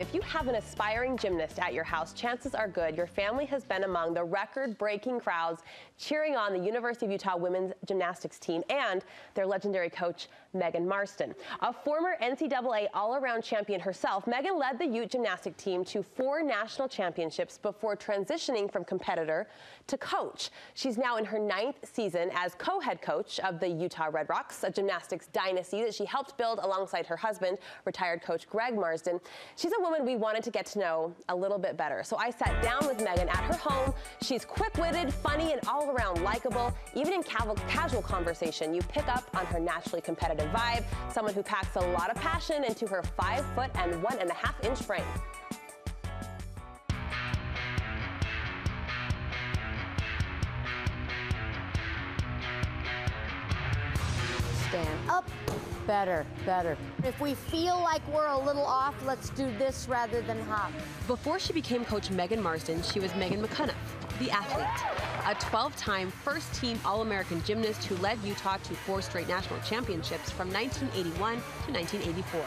If you have an aspiring gymnast at your house, chances are good your family has been among the record breaking crowds cheering on the University of Utah women's gymnastics team and their legendary coach, Megan Marsden. A former NCAA all around champion herself, Megan led the Ute gymnastic team to four national championships before transitioning from competitor to coach. She's now in her ninth season as co head coach of the Utah Red Rocks, a gymnastics dynasty that she helped build alongside her husband, retired coach Greg Marsden. She's a woman we wanted to get to know a little bit better. So I sat down with Megan at her home. She's quick-witted, funny, and all around likable. Even in casual conversation, you pick up on her naturally competitive vibe, someone who packs a lot of passion into her five foot and one and a half inch frame. Stand up Better, better. If we feel like we're a little off, let's do this rather than hop. Before she became coach Megan Marsden, she was Megan McCunniff, the athlete, a 12-time first-team All-American gymnast who led Utah to four straight national championships from 1981 to 1984.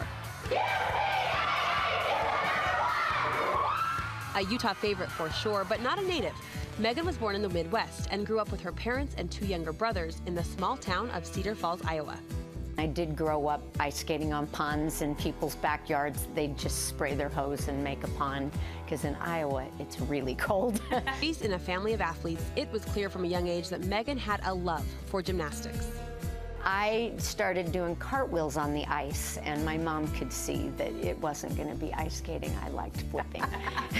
A Utah favorite for sure, but not a native. Megan was born in the Midwest and grew up with her parents and two younger brothers in the small town of Cedar Falls, Iowa. I did grow up ice skating on ponds in people's backyards. They'd just spray their hose and make a pond because in Iowa it's really cold. Raised in a family of athletes, it was clear from a young age that Megan had a love for gymnastics. I started doing cartwheels on the ice, and my mom could see that it wasn't going to be ice skating. I liked flipping.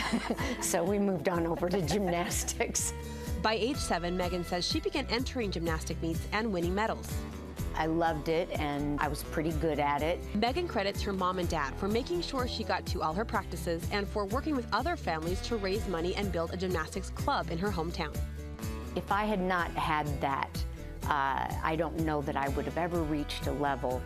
so we moved on over to gymnastics. By age seven, Megan says she began entering gymnastic meets and winning medals. I loved it and I was pretty good at it. Megan credits her mom and dad for making sure she got to all her practices and for working with other families to raise money and build a gymnastics club in her hometown. If I had not had that, uh, I don't know that I would have ever reached a level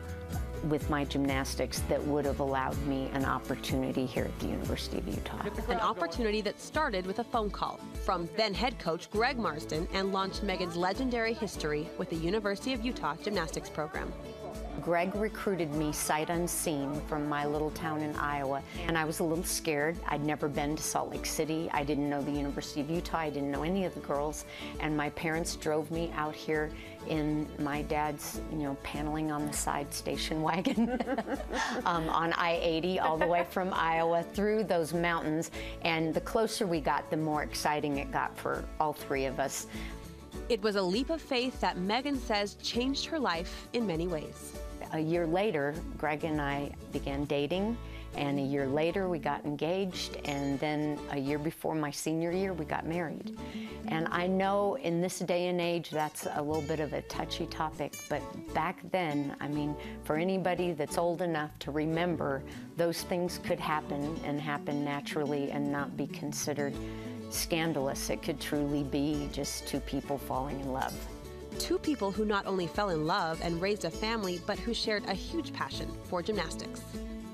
with my gymnastics that would have allowed me an opportunity here at the University of Utah. An opportunity that started with a phone call from then head coach Greg Marsden and launched Megan's legendary history with the University of Utah gymnastics program. Greg recruited me sight unseen from my little town in Iowa, and I was a little scared. I'd never been to Salt Lake City. I didn't know the University of Utah. I didn't know any of the girls, and my parents drove me out here in my dad's, you know, paneling on the side station wagon um, on I-80 all the way from Iowa through those mountains. And the closer we got, the more exciting it got for all three of us. It was a leap of faith that Megan says changed her life in many ways. A year later, Greg and I began dating, and a year later we got engaged, and then a year before my senior year we got married. And I know in this day and age that's a little bit of a touchy topic, but back then, I mean, for anybody that's old enough to remember, those things could happen and happen naturally and not be considered scandalous. It could truly be just two people falling in love. Two people who not only fell in love and raised a family, but who shared a huge passion for gymnastics.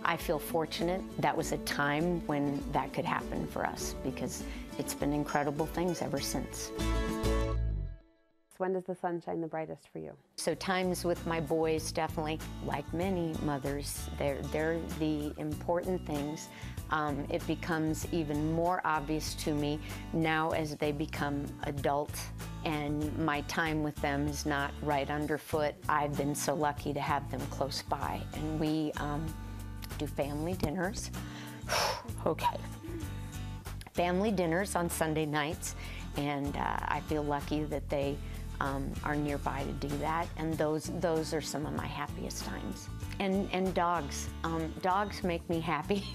I feel fortunate. That was a time when that could happen for us because it's been incredible things ever since. When does the sun shine the brightest for you? So times with my boys, definitely, like many mothers, they're, they're the important things. Um, it becomes even more obvious to me now as they become adult and my time with them is not right underfoot. I've been so lucky to have them close by. And we um, do family dinners. okay. Family dinners on Sunday nights, and uh, I feel lucky that they um, are nearby to do that, and those those are some of my happiest times. And and dogs, um, dogs make me happy.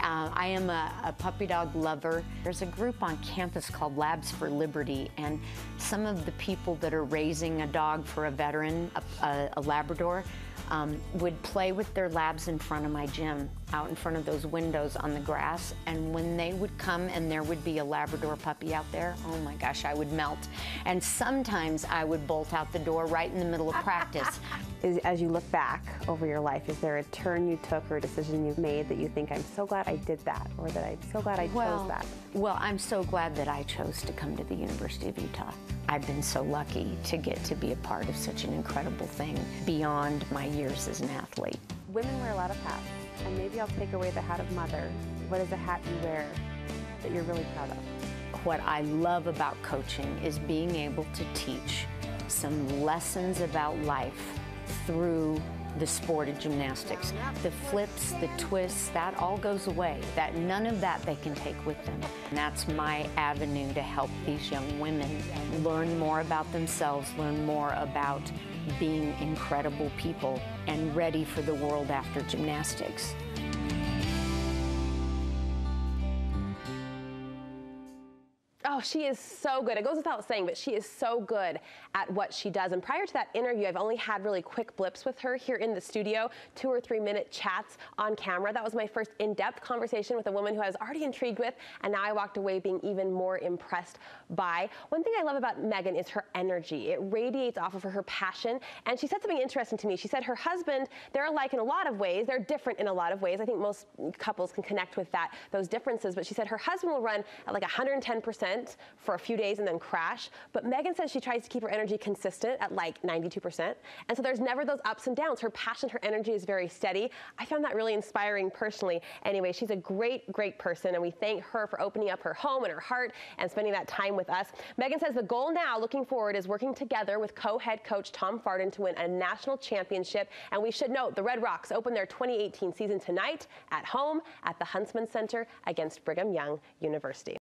Uh, I am a, a, puppy dog lover. There's a group on campus called Labs for Liberty, and some of the people that are raising a dog for a veteran, a, a, a Labrador, um, would play with their labs in front of my gym, out in front of those windows on the grass. And when they would come and there would be a Labrador puppy out there, oh my gosh, I would melt. And sometimes I would bolt out the door right in the middle of practice. As you look back over your life, is there a turn you took or a decision you've made that you think, I'm so glad I did that, or that I'm so glad I well, chose that? Well, I'm so glad that I chose to come to the University of Utah. I've been so lucky to get to be a part of such an incredible thing beyond my years as an athlete. Women wear a lot of hats, and maybe I'll take away the hat of mother what is a hat you wear that you're really proud of? What I love about coaching is being able to teach some lessons about life through the sport of gymnastics. The flips, the twists, that all goes away. That none of that they can take with them. And that's my avenue to help these young women learn more about themselves, learn more about being incredible people and ready for the world after gymnastics. Oh, she is so good. It goes without saying, but she is so good at what she does. And prior to that interview, I've only had really quick blips with her here in the studio, two or three minute chats on camera. That was my first in-depth conversation with a woman who I was already intrigued with, and now I walked away being even more impressed by. One thing I love about Megan is her energy. It radiates off of her, her passion. And she said something interesting to me. She said her husband, they're alike in a lot of ways. They're different in a lot of ways. I think most couples can connect with that, those differences. But she said her husband will run at like 110% for a few days and then crash. But Megan says she tries to keep her energy consistent at like 92%. And so there's never those ups and downs. Her passion, her energy is very steady. I found that really inspiring personally. Anyway, she's a great, great person. And we thank her for opening up her home and her heart and spending that time with us. Megan says the goal now, looking forward, is working together with co-head coach Tom Farden to win a national championship. And we should note the Red Rocks open their 2018 season tonight at home at the Huntsman Center against Brigham Young University.